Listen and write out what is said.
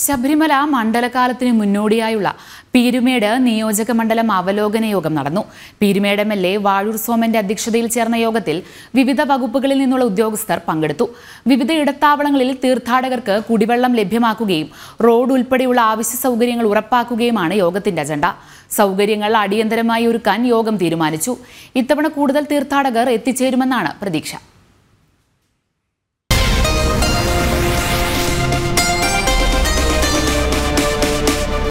ശബരിമല മണ്ഡലകാലത്തിന് മുന്നോടിയായുള്ള പീരുമേട് നിയോജക മണ്ഡലം അവലോകന യോഗം നടന്നു. Peermade M L A Vazhoor സോമന്റെ അധ്യക്ഷതയിൽ ചേർന്ന യോഗത്തിൽ വിവിധ വകുപ്പുകളിൽ നിന്നുള്ള ഉദ്യോഗസ്ഥർ പങ്കെടുത്തു. വിവിധ ഇടത്താവളങ്ങളിൽ തീർത്ഥാടകർക്ക് കുടിവെള്ളം ലഭ്യമാക്കുകയും റോഡ് ഉൾപ്പെടെയുള്ള ആവശ്യ സൗകര്യങ്ങൾ ഉറപ്പാക്കുകയുമാണ് യോഗത്തിന്റെ അജണ്ട. സൗകര്യങ്ങൾ അടിയന്തരമായി ഒരുക്കാൻ യോഗം തീരുമാനിച്ചു. ഇത്തവണ കൂടുതൽ തീർത്ഥാടകർ എത്തിച്ചേരുമെന്നാണ് പ്രതീക്ഷ.